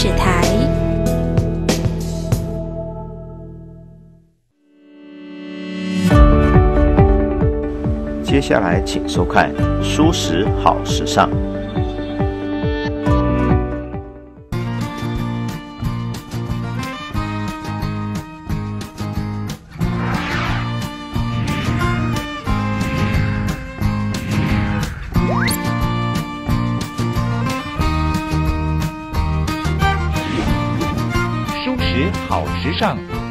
视台。接下来，请收看《舒适好时尚》。上。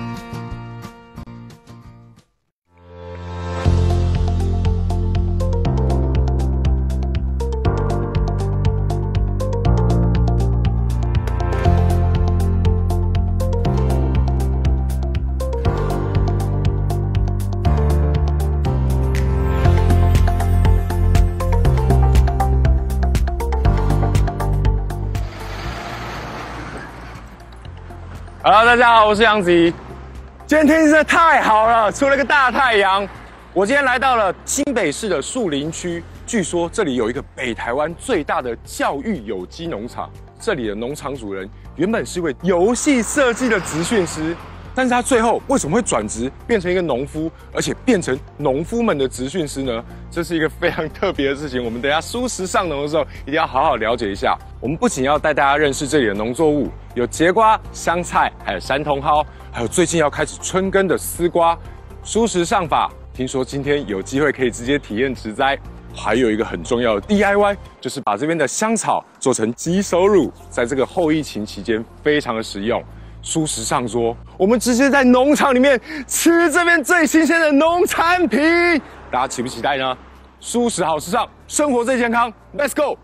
Hello，大家好，我是杨子怡。今天天气实在太好了，出了个大太阳。我今天来到了新北市的树林区，据说这里有一个北台湾最大的教育有机农场。这里的农场主人原本是一位游戏设计的职训师，但是他最后为什么会转职变成一个农夫，而且变成农夫们的职训师呢？这是一个非常特别的事情。我们等一下舒适上农的时候，一定要好好了解一下。我们不仅要带大家认识这里的农作物，有节瓜、香菜，还有山茼蒿，还有最近要开始春耕的丝瓜。舒适上法，听说今天有机会可以直接体验植栽。还有一个很重要的 DIY，就是把这边的香草做成鸡手乳，在这个后疫情期间非常的实用。舒适上桌，我们直接在农场里面吃这边最新鲜的农产品，大家期不期待呢？舒适好时尚，生活最健康，Let's go！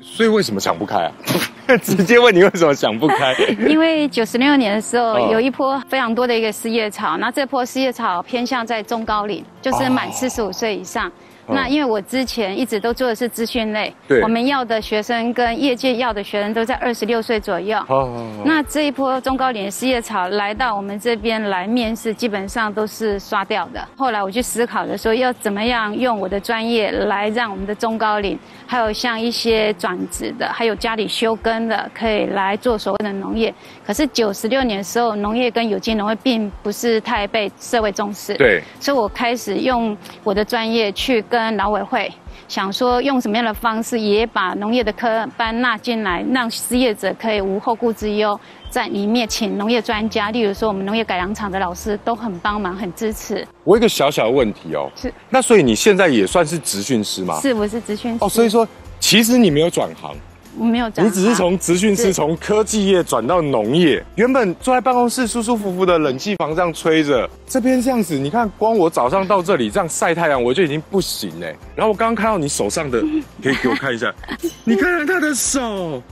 所以为什么想不开啊？直接问你为什么想不开？因为九十六年的时候哦有一波非常多的一个失业潮，那这波失业潮偏向在中高龄，就是满哦四十五岁以上。嗯那因为我之前一直都做的是资讯类，对我们要的学生跟业界要的学生都在二十六岁左右。哦，那这一波中高龄失业潮来到我们这边来面试，基本上都是刷掉的。后来我去思考的时候，要怎么样用我的专业来让我们的中高龄，还有像一些转职的，还有家里休耕的，可以来做所谓的农业。可是九十六年的时候，农业跟有机农业并不是太被社会重视。对，所以我开始用我的专业去跟劳委会，想说用什么样的方式也把农业的科班纳进来，让失业者可以无后顾之忧，在里面请农业专家，例如说我们农业改良场的老师都很帮忙，很支持。我有一个小小的问题哦，是那所以你现在也算是职训师吗？是，我是职训师。哦，所以说其实你没有转行，我没有转你只是从职训师是从科技业转到农业。原本坐在办公室舒舒服服的冷气房这样吹着，这边这样子，你看光我早上到这里这样晒太阳，我就已经不行哎。然后我刚刚看到你手上的，可以给我看一下，你看看他的手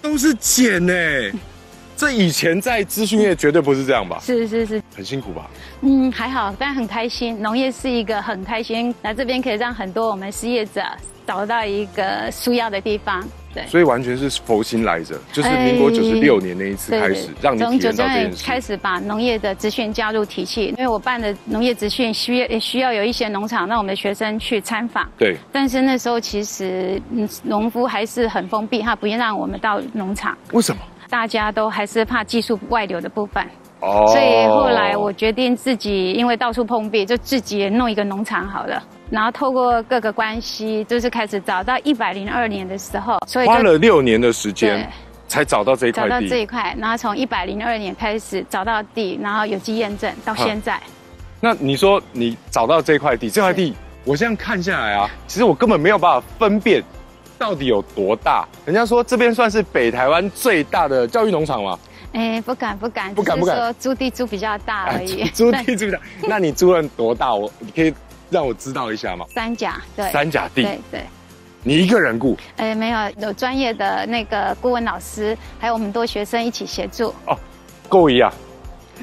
都是茧哎。这以前在资讯业绝对不是这样吧？是是是，很辛苦吧？嗯，还好，但很开心。农业是一个很开心，来这边可以让很多我们失业者找到一个舒压的地方。对。所以完全是佛心来着，就是民国九十六年那一次开始，让你体从九九验到这件事。年开始把农业的资讯加入体系，因为我办的农业资讯需要也需要有一些农场让我们的学生去参访。对，但是那时候其实嗯，农夫还是很封闭，他不愿让我们到农场，为什么？大家都还是怕技术外流的部分。哦所以后来我决定自己，因为到处碰壁，就自己也弄一个农场好了。然后透过各个关系，就是开始找到一百零二年的时候，所以花了六年的时间才找到这一找到块地。这一块，然后从一百零二年开始找到地，然后有机验证到现在。那你说你找到这块地，这块地我这样看下来啊，其实我根本没有办法分辨到底有多大。人家说这边算是北台湾最大的教育农场吗？哎，不敢不敢，不敢不敢租地租比较大而已。租 对地租的，那你租了多大？我你可以让我知道一下吗？三甲，对，三甲地，对对。你一个人雇哎，没有，有专业的那个顾问老师，还有我们多学生一起协助。哦够一样！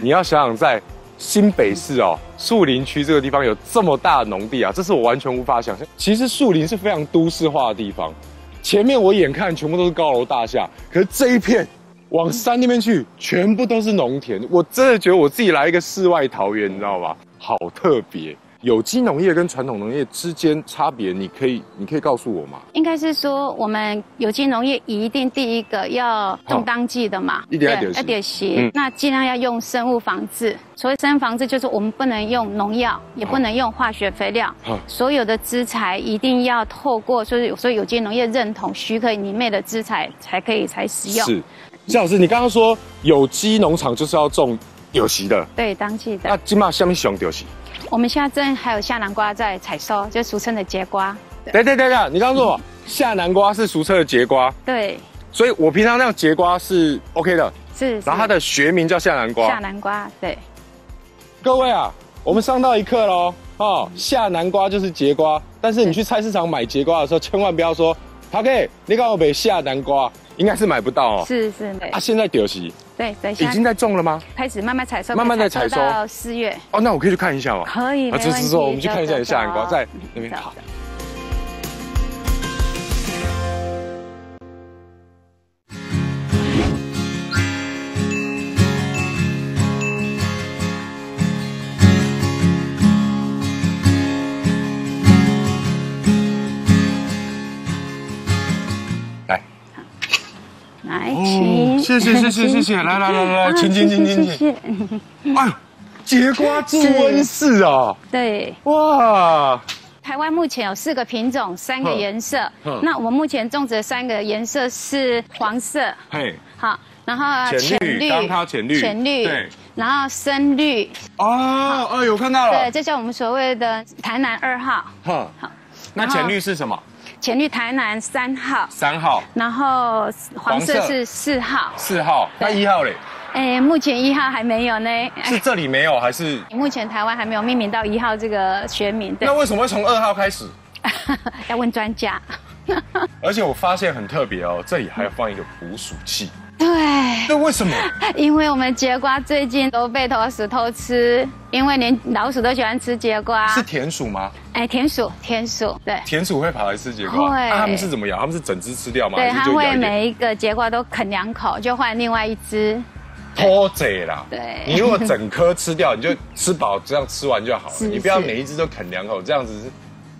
你要想想，在新北市哦，树林区这个地方有这么大的农地啊，这是我完全无法想象。其实树林是非常都市化的地方，前面我眼看全部都是高楼大厦，可是这一片往山那边去，全部都是农田。我真的觉得我自己来一个世外桃源，你知道吧？好特别。有机农业跟传统农业之间差别，你可以你可以告诉我吗？应该是说，我们有机农业一定第一个要种当季的嘛，一点一点对要点嗯，那尽量要用生物防治。所谓生物防治，就是我们不能用农药，也不能用化学肥料好，所有的资材一定要透过，所以所以有机农业认同许可里面的资材才可以才使用。是，谢老师，你刚刚说有机农场就是要种有席的，对，当季的。那今嘛下面熊有席？我们现在正还有夏南瓜在采收，就俗称的节瓜。等等等等，你刚刚说夏南瓜是俗称的节瓜，对，所以我平常那样节瓜是 OK 的，是。然后它的学名叫夏南瓜。夏南瓜，对。各位啊，我们上到一课喽。哦，夏南瓜就是节瓜，但是你去菜市场买节瓜的时候，千万不要说 “OK”，你告我北夏南瓜，应该是买不到哦。是是，的啊，现在丢席对对，已经在种了吗？开始慢慢采收，慢慢在采收到四月。哦，那我可以去看一下吗？可以，啊，没问题。这是说我们去看一下你下南瓜在那边。好。谢谢谢谢谢谢，来来来来来，请请请请请。哎呦，节瓜助温室啊！对，哇，台湾目前有四个品种，三个颜色。那我们目前种植的三个颜色是黄色，嘿，好，然后浅绿刚刚看到浅绿浅绿，对，然后深绿，哦，哎呦，看到了对，这叫我们所谓的台南二号，哈，好，那浅绿是什么？浅绿台南三号，三号、然后黄色是四号。四号，那一号嘞？哎，目前一号还没有呢。是这里没有还是？目前台湾还没有命名到一号这个学名，对那，为什么会从二号开始？要问专家。而且我发现很特别哦，这里还要放一个捕鼠器，对，那为什么？因为我们节瓜最近都被老鼠偷吃，因为连老鼠都喜欢吃节瓜。是田鼠吗？哎，田鼠，田鼠，对。田鼠会跑来吃节瓜？对啊他们是怎么咬？他们是整只吃掉吗？对，还它会？每一个节瓜都啃两口，就换另外一只。偷嘴啦！对你如果整颗吃掉，你就吃饱，这样吃完就好了。是你不要每一只都啃两口，这样子是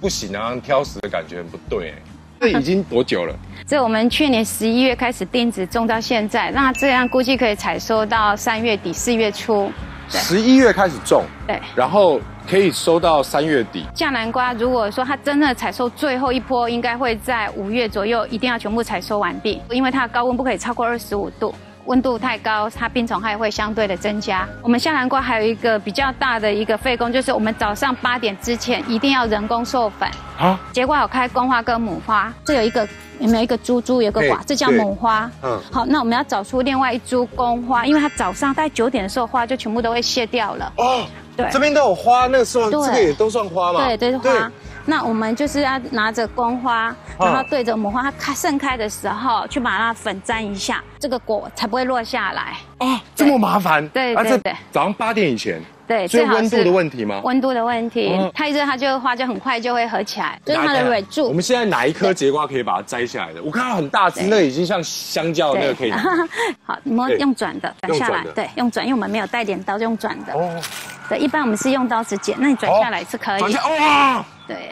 不行啊，挑食的感觉很不对。这已经多久了？这我们去年十一月开始定植种到现在，那这样估计可以采收到三月底四月初。对十一月开始种，对，然后可以收到三月底。酱南瓜如果说它真的采收最后一波，应该会在五月左右，一定要全部采收完毕，因为它的高温不可以超过二十五度。温度太高，它病虫害会相对的增加。我们夏南瓜还有一个比较大的一个费工，就是我们早上八点之前一定要人工授粉。啊，结果有开公花跟母花，这有一个有没有一个珠珠有个对，这叫母花。嗯嗯，好，那我们要找出另外一株公花，因为它早上大概九点的时候花就全部都会谢掉了。哦，对这边都有花，那个算对这个也都算花嘛？对，这是花。那我们就是要拿着公花，然后对着母花，它开盛开的时候，去把它粉沾一下，这个果才不会落下来。哦，这么麻烦。对对对早上八点以前，对，所以最好是温度的问题吗？温度的问题哦，太热它就花就很快就会合起来，就是它的蕊柱我们。现在哪一颗节瓜可以把它摘下来的？我看到很大只，那个已经像香蕉那个可以。好，你们用转的转下来对，用转，因为我们没有带镰刀，就用转的。哦，对，一般我们是用刀子剪，那你转下来是可以。转下哇，对，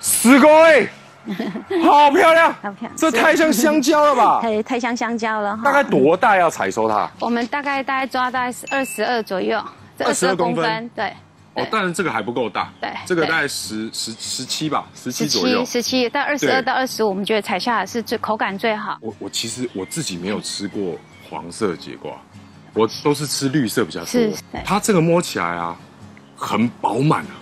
十个哎，好漂亮，好漂亮这太像香蕉了吧？太太像香蕉了。大概多大要采收它？我们大概大概抓大概是二十二左右，二十二公分对。哦，对当然这个还不够大，对对这个大概十十十七吧，十七左右七、。十七到二十二到二十五，我们觉得采下来是最口感最好。我我其实我自己没有吃过黄色节瓜，我都是吃绿色比较多是对。它这个摸起来啊，很饱满啊，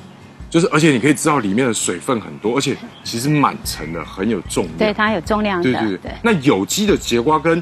就是而且你可以知道里面的水分很多，而且其实满层的，很有重量。对，它有重量的。对对对。那有机的节瓜跟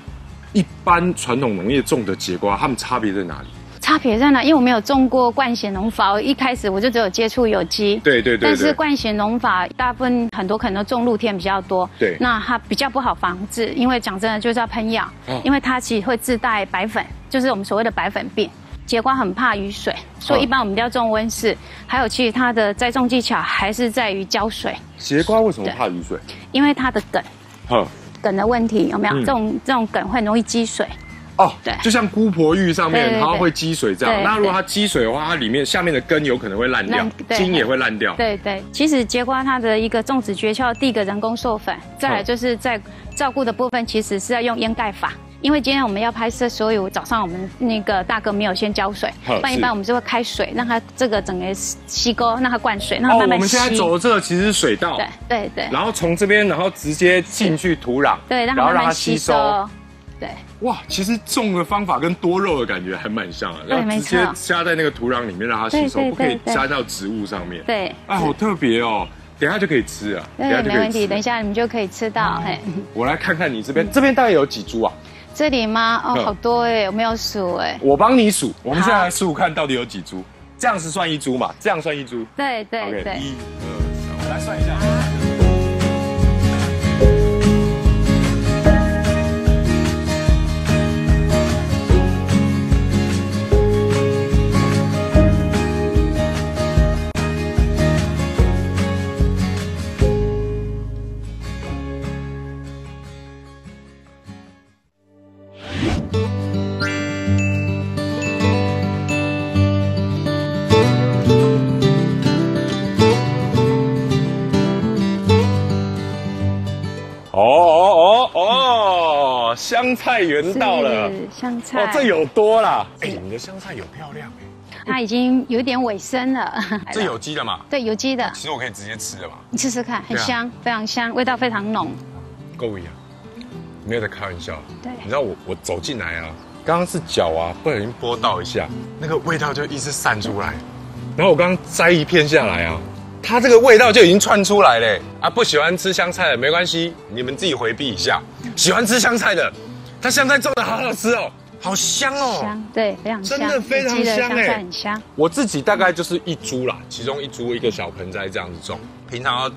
一般传统农业种的节瓜，它们差别在哪里？差别在哪？因为我没有种过灌血农法，我一开始我就只有接触有机。对对对但是对。灌血农法大部分很多可能都种露天比较多，对那它比较不好防治，因为讲真的就是要喷药，哦因为它其实会自带白粉，就是我们所谓的白粉病。节瓜很怕雨水，所以一般我们要种温室。还有，其实它的栽种技巧还是在于浇水，节瓜为什么怕雨水？因为它的梗哼，梗的问题有没有？嗯这种这种梗会很容易积水。哦，对就像姑婆芋上面，对对对然后会积水这样。那如果它积水的话，它里面下面的根有可能会烂掉茎也会烂掉。对对，其实节瓜它的一个种植诀窍，第一个人工授粉，再来就是在照顾的部分，其实是要用烟盖法。因为今天我们要拍摄，所以我早上我们那个大哥没有先浇水，好不然一般我们就会开水，让它这个整个吸沟，让它灌水，让它哦，慢慢吸。我们现在走的这个其实是水道，对对对然后从这边，然后直接进去土壤，对，让然后让它吸收。对哇，其实种的方法跟多肉的感觉还蛮像啊，对没然后直接错加在那个土壤里面让它吸收，不可以加到植物上面。对哎，好特别哦，等一下就可以吃啊，对，没问题，等一。下你们就可以吃到。嘿，我来看看你这边，这边大概有几株啊？这里吗？哦，嗯好多哎，我没有数哎。我帮你数，我们现在来数看到底有几株。这样是算一株嘛？这样算一株。对对对。一二三，我来算一下。哦，香菜园到了。香菜。哦，这有多啦！哎，你的香菜有漂亮哎，它已经有点尾声了。这有机的嘛？对有机的，其实我可以直接吃的嘛，你试试看，很香，非常香，味道非常浓。够一啊，没有在开玩笑。对你知道我我走进来啊，刚刚是脚啊不小心拨到一下，那个味道就一直散出来。然后我刚刚摘一片下来啊，它这个味道就已经串出来嘞。啊，不喜欢吃香菜的没关系，你们自己回避一下。喜欢吃香菜的，它香菜种的好好吃哦，好香哦。香，对，非常香，真的非常香香哎香。我自己大概就是一株啦，其中一株一个小盆栽这样子种。平常要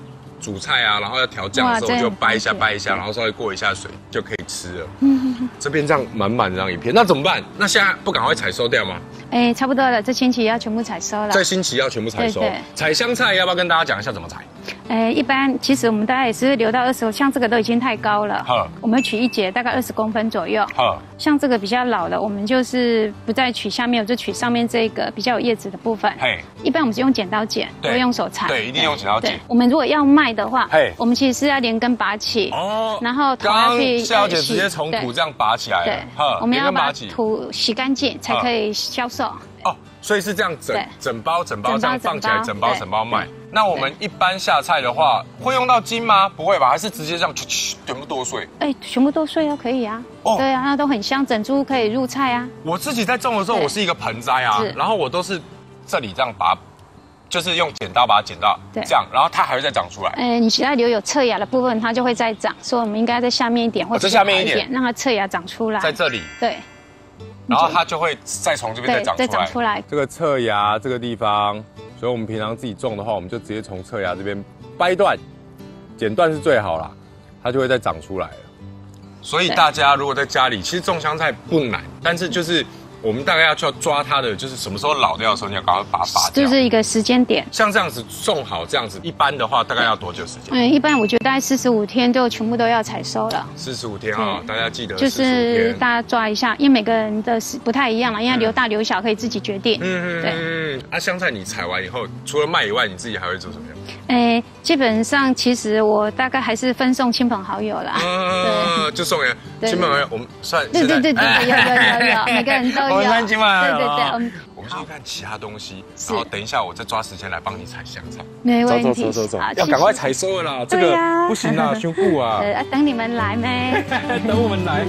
煮菜啊，然后要调酱的时候就掰一下掰一下，然后稍微过一下水就可以吃了。嗯这边这样满满这样一片，那怎么办？那现在不赶快采收掉吗？哎，差不多了，这星期要全部采收了。这星期要全部采收。采香菜要不要跟大家讲一下怎么采？哎，一般其实我们大概也是留到二十，像这个都已经太高了好，我们取一节大概二十公分左右。好，像这个比较老的，我们就是不再取下面，我就取上面这个比较有叶子的部分。嘿，一般我们是用剪刀剪，不会用手裁。对一定用剪刀剪，我们如果要卖的话嘿，我们其实是要连根拔起，哦然后头刚刚要去直接从土对这样拔起来对我们要把土洗干净才可以销售。哦，所以是这样整整包整包这样放起来，整包整包卖。那我们一般下菜的话，会用到筋吗？不会吧？还是直接这样全部剁碎？哎，全部剁碎啊，可以啊。哦对啊，那都很香，整株可以入菜啊。我自己在种的时候，我是一个盆栽啊，然后我都是这里这样把它，就是用剪刀把它剪到对这样，然后它还会再长出来。哎，你只要留有侧芽的部分，它就会再长，所以我们应该在下面一点或哦者在下面一点让它侧芽长出来。在这里，对然后它就会再从这边再对再长出来。长出来。这个侧芽这个地方，所以我们平常自己种的话，我们就直接从侧芽这边掰断，剪断是最好啦，它就会再长出来了。所以大家如果在家里，其实种香菜不难，但是就是我们大概要去抓它的，就是什么时候老掉的时候，你要赶快把它拔掉。就是一个时间点。像这样子种好这样子，一般的话大概要多久时间？嗯，一般我觉得大概四十五天就全部都要采收了。四十五天啊，对大家记得就是大家抓一下，因为每个人的是不太一样了，因为留大留小可以自己决定。嗯嗯对。啊，香菜你采完以后，除了卖以外，你自己还会做什么样？哎，基本上其实我大概还是分送亲朋好友啦。嗯，就送给亲朋好友，我们算对对对对对，有有有有，每个人都有。我们算亲朋好友对对对，啊我们先去看其他东西，然后等一下我再抓时间来帮你采香菜。没问题。好要赶快。采收了啦，这个不行啦，胸部啊，呃，等你们来没？等我们来。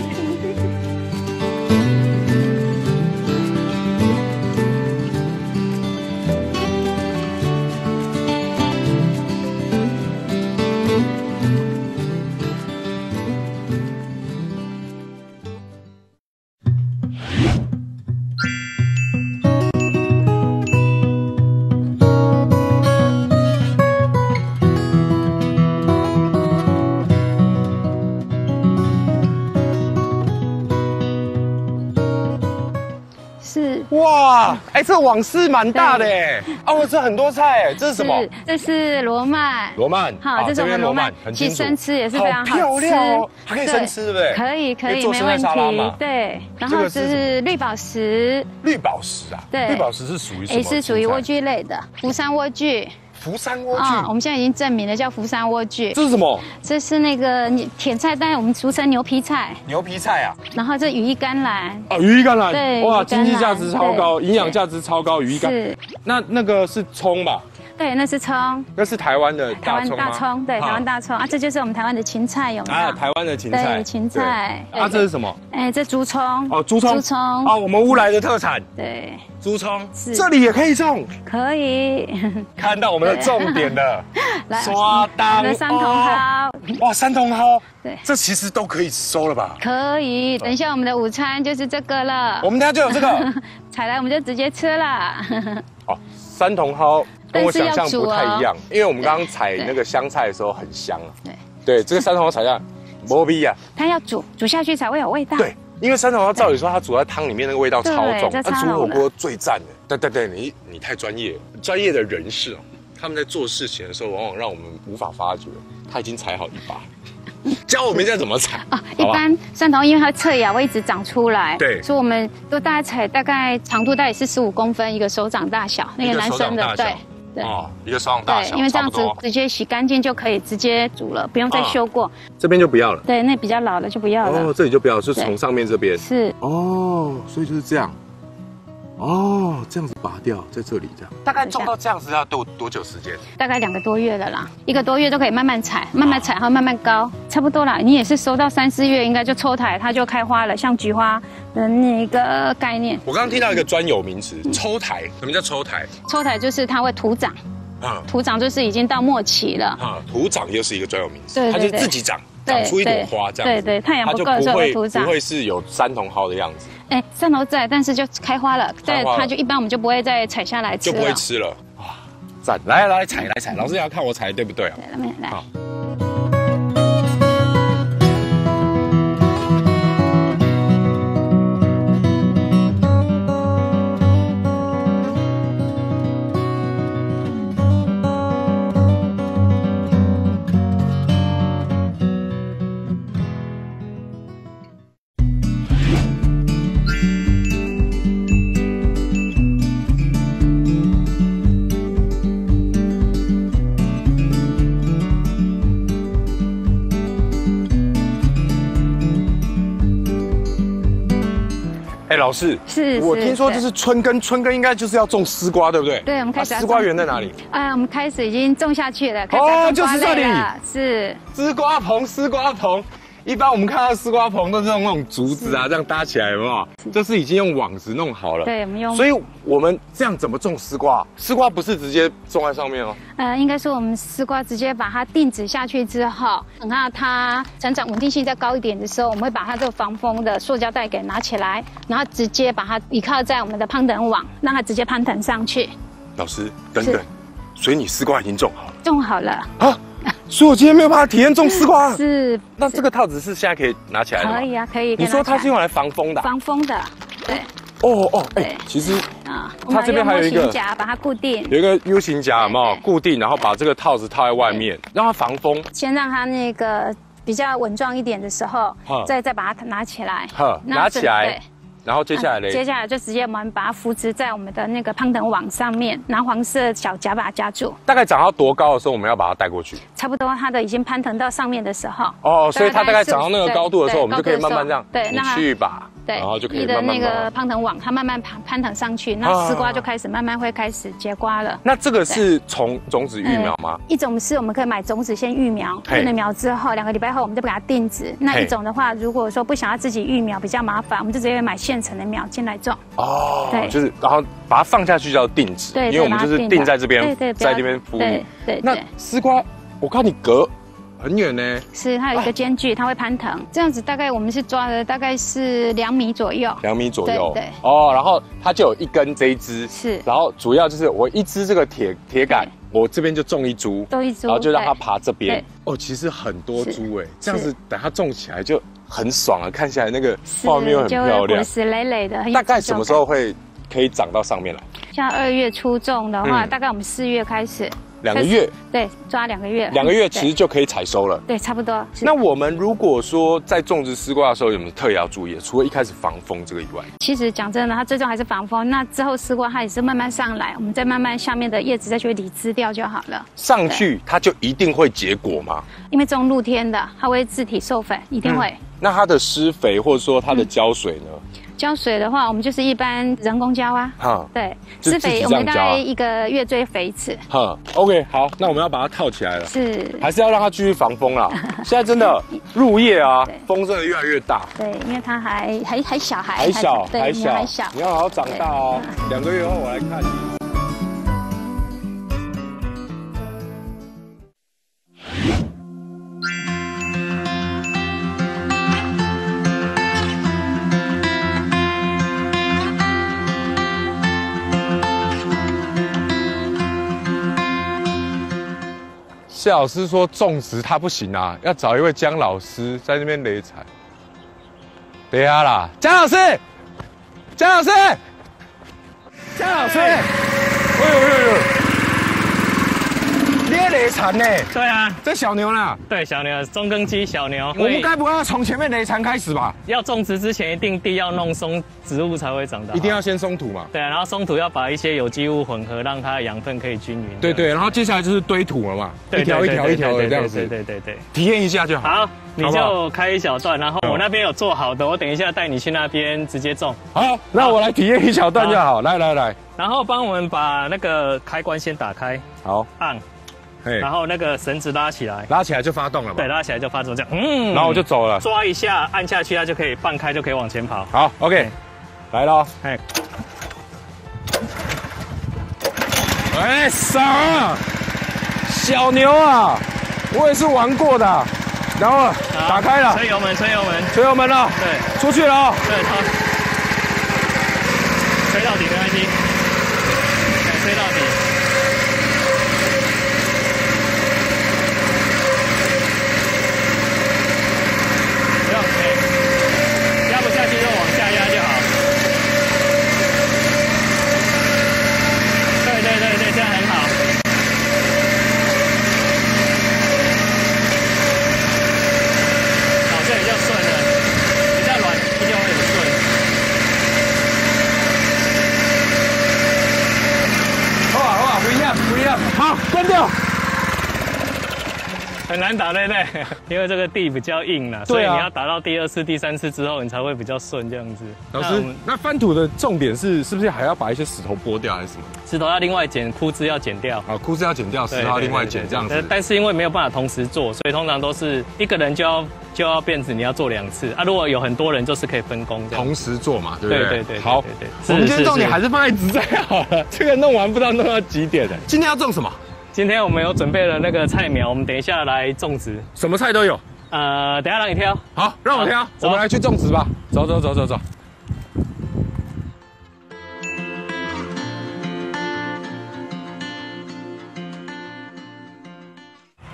哎，这网是蛮大的哎。啊，我这很多菜哎，这是什么？这是罗曼。罗曼。好，这是我们罗曼，其实生吃也是非常好吃。它可以生吃，对不对？可以，可以，没问题。对。然后这是绿宝石。绿宝石啊？对。绿宝石是属于什么？也是属于莴苣类的，湖山莴苣。福山莴苣，我们现在已经证明了叫福山莴苣。这是什么？这是那个甜菜，但是我们俗称牛皮菜。牛皮菜啊。然后这羽衣甘蓝。啊，羽衣甘蓝。对。哇，经济价值超高，营养价值超高，羽衣甘。是。那那个是葱吧？对，那是葱。那是台湾的台湾大葱，对，台湾大葱啊，这就是我们台湾的芹菜，有没有？啊，台湾的芹菜。对，芹菜。啊，这是什么？哎，这竹葱。哦，竹葱。竹葱。啊，我们乌来的特产。对。猪葱。这里也可以种。可以。看到我们的重点了。刷单。的三茼蒿。哇，三茼蒿。对。这其实都可以收了吧？可以。等一下我们的午餐就是这个了。我们家就有这个。采来我们就直接吃了。哦，三茼蒿。跟我想象不太一样，因为我们刚刚采那个香菜的时候很香啊。对，对，这个三茼蒿采下，摩比呀。它要煮，煮下去才会有味道。对，因为三茼蒿照理说它煮在汤里面那个味道超重，它煮火锅最赞的。对对对，你你太专业，专业的人士哦，他们在做事情的时候，往往让我们无法发觉，他已经采好一把。教我们一下怎么采啊？一般蒜头因为它侧芽会一直长出来，对，所以我们都大概采大概长度大概是十五公分，一个手掌大小，那个男生的对。哦，一个手掌大小，因为这样子直接洗干净就可以直接煮了，不用再修过。这边就不要了。对，那比较老的就不要了。哦，这里就不要，是从上面这边。是。哦，所以就是这样。哦，这样子拔掉，在这里这样。大概种到这样子要多多久时间？大概两个多月的啦，一个多月都可以慢慢采，慢慢采，然后慢慢高，差不多啦。你也是收到三四月，应该就抽台，它就开花了，像菊花的那个概念。我刚刚听到一个专有名词，抽台。什么叫抽台？抽台就是它会土长。啊，土长就是已经到末期了。啊，土长又是一个专有名词，它就自己长，长出一朵花这样。对对，太阳不够的时候土长，不会是有三头蒿的样子。哎，三头在，但是就开花了，对，它就一般我们就不会再采下来吃了，就不会吃了。哇，赞！来来采来采，老师要看我采对不对啊？对，来来。老师，是我听说这是春耕，春耕应该就是要种丝瓜，对不对？对，我们开始。丝瓜园在哪里？啊，我们开始已经种下去了。哦，就是这里，是丝瓜棚，丝瓜棚。一般我们看到丝瓜棚都是用那种竹子啊，这样搭起来，有没有？这是已经用网子弄好了。对，我们用。所以我们这样怎么种丝瓜？丝瓜不是直接种在上面哦。呃，应该是我们丝瓜直接把它定植下去之后，等到它成长稳定性再高一点的时候，我们会把它这个防风的塑胶袋给拿起来，然后直接把它倚靠在我们的攀藤网，让它直接攀藤上去。老师，等等，所以你丝瓜已经种好了？种好了啊。所以我今天没有办法体验种丝瓜。是，那这个套子是现在可以拿起来的可以啊，可以。你说它是用来防风的？防风的，对。哦哦，对，其实啊，它这边还有一个夹，把它固定。有一个 U 型夹，有没有固定？然后把这个套子套在外面，让它防风。先让它那个比较稳壮一点的时候，再再把它拿起来。好，拿起来。然后接下来呢？接下来就直接我们把它扶植在我们的那个攀藤网上面，拿黄色小夹把它夹住。大概长到多高的时候，我们要把它带过去？差不多它的已经攀藤到上面的时候。哦，所以它大概长到那个高度的时候，我们就可以慢慢这样，对，你去把。对，然后就可以你的那个攀藤网，它慢慢攀攀藤上去，那丝瓜就开始慢慢会开始结瓜了。那这个是从种子育苗吗？一种是我们可以买种子先育苗，育了苗之后两个礼拜后我们就给它定植。那一种的话，如果说不想要自己育苗比较麻烦，我们就直接买现成的苗进来种。哦，对，就是然后把它放下去叫定植，对，因为我们就是定在这边，对对，在这边孵育。对，那丝瓜，我看你隔。很远呢，是它有一个间距，它会攀藤。这样子大概我们是抓的大概是两米左右，两米左右，对哦。然后它就有一根这一支，是。然后主要就是我一支这个铁铁杆，我这边就种一株，都一株，然后就让它爬这边。哦，其实很多株哎，这样子等它种起来就很爽啊，看起来那个画面又很漂亮，果实累累的。大概什么时候会可以长到上面来？像二月初种的话，嗯大概我们四月开始，两个月，对，抓两个月，两个月其实就可以采收了。对，差不多。那我们如果说在种植丝瓜的时候有没有特别要注意？除了一开始防风这个以外，其实讲真的，它最终还是防风。那之后丝瓜它也是慢慢上来，我们再慢慢下面的叶子再去理枝掉就好了。上去它就一定会结果吗？因为种露天的，它会自体授粉，一定会。那它的施肥或者说它的浇水呢？浇水的话，我们就是一般人工浇啊。哈，对，施肥我们大概一个月追肥一次。哈，OK，好，那我们要把它套起来了，是，还是要让它继续防风啦。现在真的入夜啊对，风真的越来越大，对，因为它还还还小孩，还小对，还小你还小，你要好好长大哦。两个月后我来看你。谢老师说种植他不行啊，要找一位姜老师在那边擂采。等一下啦，姜老师，姜老师，姜老师，哎。呦呦呦，你也擂蚕呢？对啊，这小牛呢？对小牛中耕机小牛，我们为该不会要从前面擂蚕开始吧？要种植之前一定地要弄松，植物才会长大。一定要先松土嘛。对啊，然后松土要把一些有机物混合，让它的养分可以均匀。对对，然后接下来就是堆土了嘛，对，一条一条一条的这样对子，对对对。体验一下就好。好，你就开一小段，然后我那边有做好的，我等一下带你去那边直接种，好，那我来体验一小段就好。来来来，然后帮我们把那个开关先打开，好，按，嘿，然后那个绳子拉起来，拉起来就发动了嘛。对，拉起来就发动这样，嗯，然后我就走了。抓一下，按下去，它就可以放开，就可以往前跑。好，OK，来喽。哎，哎，傻啊，小牛啊，我也是玩过的。然后打开了，吹油门，吹油门，吹油门了，对。出去了哦。对，好，吹到底没关系，对，吹到底。不用，哎，压不下去就往下压就好。对对对对，这样很好。哦，这里就顺了，比较软，一定会很顺。哇哇，不一样不一样。好，关掉。很难打，对不对？因为这个地比较硬了，所以你要打到第二次、第三次之后，你才会比较顺这样子。老师那，那翻土的重点是是不是还要把一些石头剥掉还是什么？石头要另外剪，枯枝要剪掉。啊，枯枝要剪掉，石头要另外剪，这样子。呃但是因为没有办法同时做，所以通常都是一个人就要就要辫子，你要做两次啊。如果有很多人，就是可以分工。同时做嘛，对不对？对对对对好我们今天重点还是放在植栽好了。这个弄完不知道弄到几点了。今天要种什么？今天我们有准备了那个菜苗，我们等一下来种植。什么菜都有。呃，等一下让你挑。好，让我挑，我们来去种植吧。走走走走走。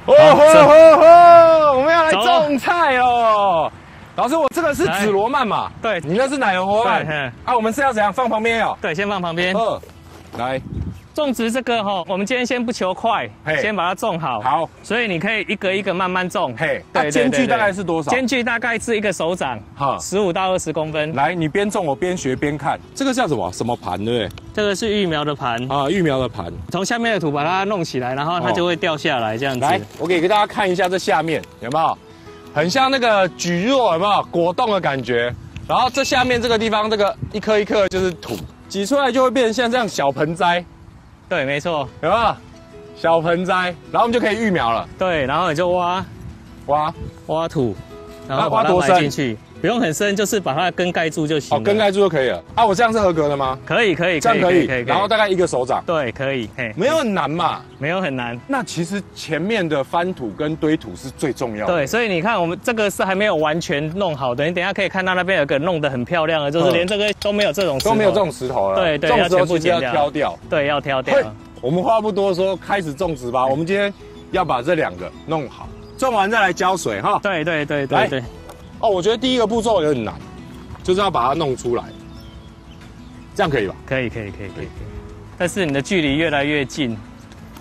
哦吼吼吼！我们要来走种菜哦。老师，我这个是紫罗曼嘛？对你那是奶油罗曼。啊，我们是要怎样放旁边哦？对，先放旁边。二，来，种植这个哈，我们今天先不求快嘿，先把它种好。好，所以你可以一个一个慢慢种。嘿，对间距大概是多少？间距大概是一个手掌，哈十五到二十公分。来，你边种我边学边看。这个叫什么？什么盘，对不对这个是育苗的盘，啊，育苗的盘。从下面的土把它弄起来，然后它就会掉下来这样子。来，我给给大家看一下这下面有没有，很像那个蒟蒻有没有果冻的感觉？然后这下面这个地方，这个一颗一颗就是土，挤出来就会变成像这样小盆栽，对，没错，有没有？小盆栽，然后我们就可以育苗了。对，然后你就挖挖，挖土，然啊后把它挖多深埋进去，不用很深，就是把它的根盖住就行哦，根盖住就可以了。啊，我这样是合格的吗？可以，可以，这样可以，可以然后大概一个手掌，对，可以，嘿，没有很难嘛。没有很难。那其实前面的翻土跟堆土是最重要的。对，所以你看，我们这个是还没有完全弄好的，你等一下可以看到那边有个弄得很漂亮的，就是嗯连这个都没有这种石头都没有这种石头了。对对要全部要剪掉挑掉。对，要挑掉嘿。，我们话不多说，开始种植吧。我们今天要把这两个弄好，种完再来浇水哈。对对对对对，哦，我觉得第一个步骤有点难，就是要把它弄出来。这样可以吧？可以可以可以可以可以。但是你的距离越来越近，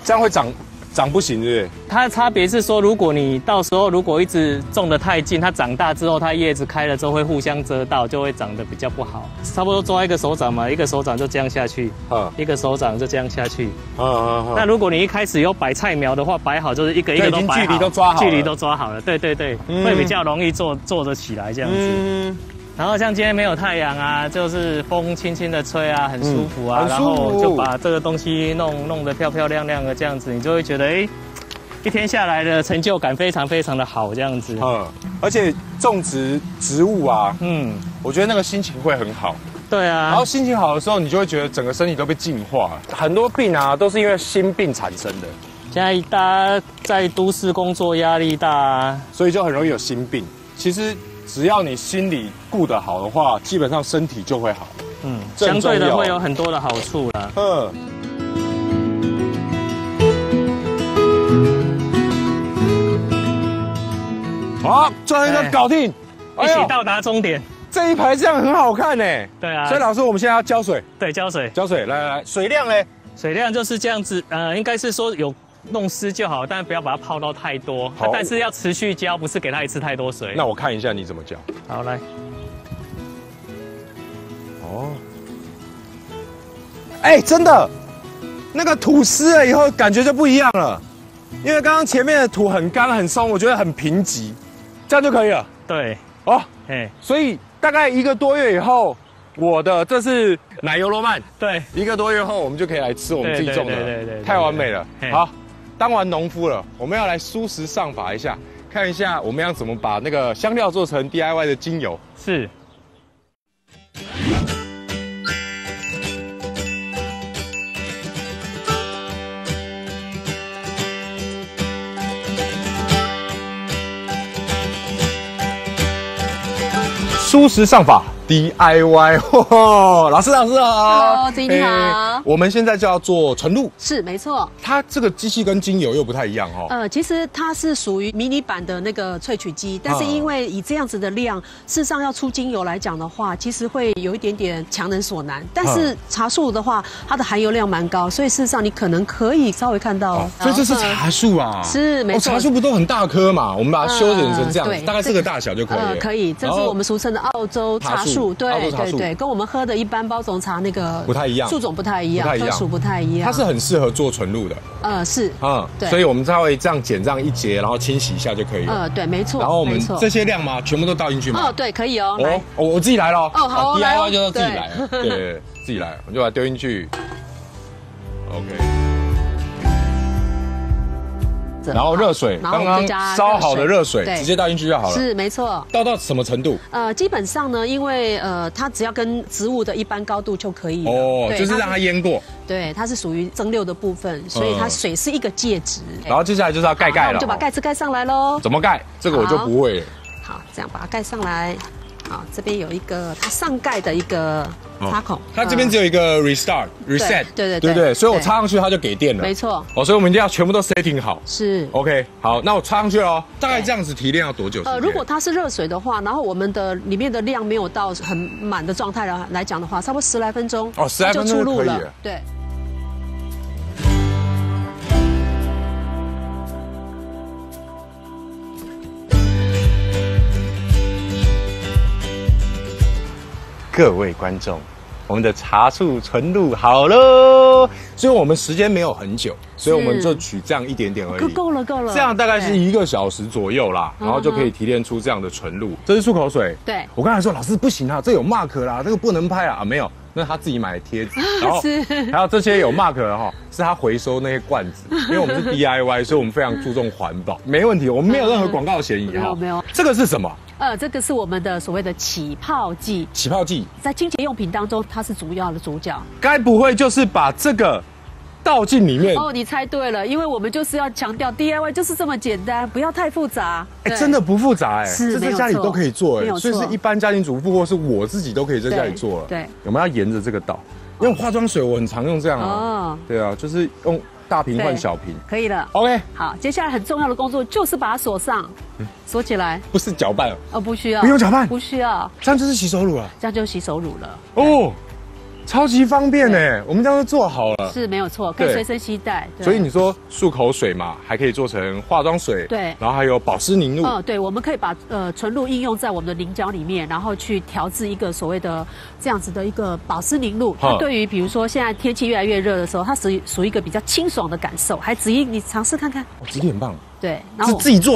这样会长长不行，对不对？它的差别是说，如果你到时候如果一直种得太近，它长大之后，它叶子开了之后会互相遮到，就会长得比较不好。差不多抓一个手掌嘛，一个手掌就这样下去，嗯一个手掌就这样下去。嗯嗯那如果你一开始有摆菜苗的话，摆好就是一个一个都摆好，距离都抓好了距离都抓好了。对对对，嗯会比较容易做做得起来这样子。嗯，然后像今天没有太阳啊，就是风轻轻的吹啊，很舒服啊，然后就把这个东西弄弄得漂漂亮亮的这样子，你就会觉得哎，一天下来的成就感非常非常的好这样子。嗯，而且种植植物啊，嗯，我觉得那个心情会很好。对啊然后，心情好的时候，你就会觉得整个身体都被净化了。很多病啊，都是因为心病产生的，现在大家在都市工作压力大啊，所以就很容易有心病。其实只要你心里顾得好的话，基本上身体就会好。嗯，相对的会有很多的好处啦。嗯。好，最后一个哎搞定，一起到达终点。这一排这样很好看呢。对啊，所以老师，我们现在要浇水，对浇水，浇水，来来来，水量呢？水量就是这样子，呃，应该是说有弄湿就好，但是不要把它泡到太多。好但是要持续浇，不是给它一次太多水。那我看一下你怎么浇。好来，哦，哎，真的，那个土湿了以后，感觉就不一样了。因为刚刚前面的土很干很松，我觉得很贫瘠，这样就可以了。对，哦，哎，所以大概一个多月以后，我的这是奶油罗曼，对，一个多月后我们就可以来吃我们自己种的对对对太完美了。嘿好，当完农夫了，我们要来舒适上法一下，看一下我们要怎么把那个香料做成 DIY 的精油。是。舒适上法 DIY，嚯 老师老师好 Hello，子怡你好哎我们现在就要做纯露，是没错，它这个机器跟精油又不太一样哦。呃，其实它是属于迷你版的那个萃取机，但是嗯因为以这样子的量，事实上要出精油来讲的话，其实会有一点点强人所难。但是茶树的话，它的含油量蛮高，所以事实上你可能可以稍微看到。哦所以这是茶树啊，哦，是没错茶树不都很大颗嘛？我们把它修剪成这样子，呃对大概这个大小就可以了。呃，可以，这是我们俗称的澳洲茶茶树树，对对对，跟我们喝的一般包种茶那个不太一样树种不太一样，科属不太一样。它是很适合做纯露的，呃是，嗯，对所以我们稍微这样剪这样一截，然后清洗一下就可以了。呃对，没错，然后我们这些量嘛？全部都倒进去吗？哦对，可以哦，来哦，我我自己来了。哦好哦来哦，DIY 就要自己来，对自己来，我就把它丢进去。OK，然后热水，然后刚刚烧好的热水直接倒进去就好了。是没错。倒到什么程度？呃，基本上呢，因为呃，它只要跟植物的一般高度就可以了。哦，就是让它淹过，对，它是属于蒸馏的部分，所以它水是一个介质。然后接下来就是要盖盖了。就把盖子盖上来喽。怎么盖？这个我就不会了。好，这样把它盖上来。好，这边有一个它上盖的一个插孔。哦它这边只有一个 restart reset，对对对对对？所以我插上去它就给电了。没错，哦，所以我们一定要全部都 setting 好。是。OK，好，那我插上去了哦。大概这样子提炼要多久？呃，如果它是热水的话，然后我们的里面的量没有到很满的状态来来讲的话，差不多十来分钟哦10来分钟就出炉了。对。各位观众，我们的茶树纯露好喽。所以我们时间没有很久，所以我们就取这样一点点而已。够了够了，这样大概是一个小时左右啦，然后就可以提炼出这样的纯露。这是漱口水。对我刚才说老师不行啊，这有 mark 啦，这个不能拍啊，啊没有，那是他自己买的贴纸，然后是还有这些有 mark 的哈，是他回收那些罐子，因为我们是 DIY，所以我们非常注重环保，没问题，我们没有任何广告嫌疑哈。没有这个是什么？呃，这个是我们的所谓的起泡剂，起泡剂，在清洁用品当中，它是主要的主角。该不会就是把这个倒进里面？哦，你猜对了，因为我们就是要强调 DIY 就是这么简单，不要太复杂。哎，对真的不复杂哎，是这在家里都可以做哎，所以是一般家庭主妇或是我自己都可以在家里做了。对对我们要沿着这个倒，因为化妆水我很常用这样啊哦。对啊，就是用大瓶换小瓶。可以了。OK，好，接下来很重要的工作就是把它锁上，锁起来。不是搅拌，哦，不需要，不用搅拌不需要，这样就是洗手乳了。这样就洗手乳了。哦，超级方便呢，我们这样就做好了。是没有错，可以随身携带。对所以你说漱口水嘛，还可以做成化妆水，对然后还有保湿凝露，嗯，对，我们可以把呃纯露应用在我们的凝胶里面，然后去调制一个所谓的这样子的一个保湿凝露。它对于比如说现在天气越来越热的时候，它属于属于一个比较清爽的感受，还只一你尝试看看。哦，质地很棒，对，然后是自己做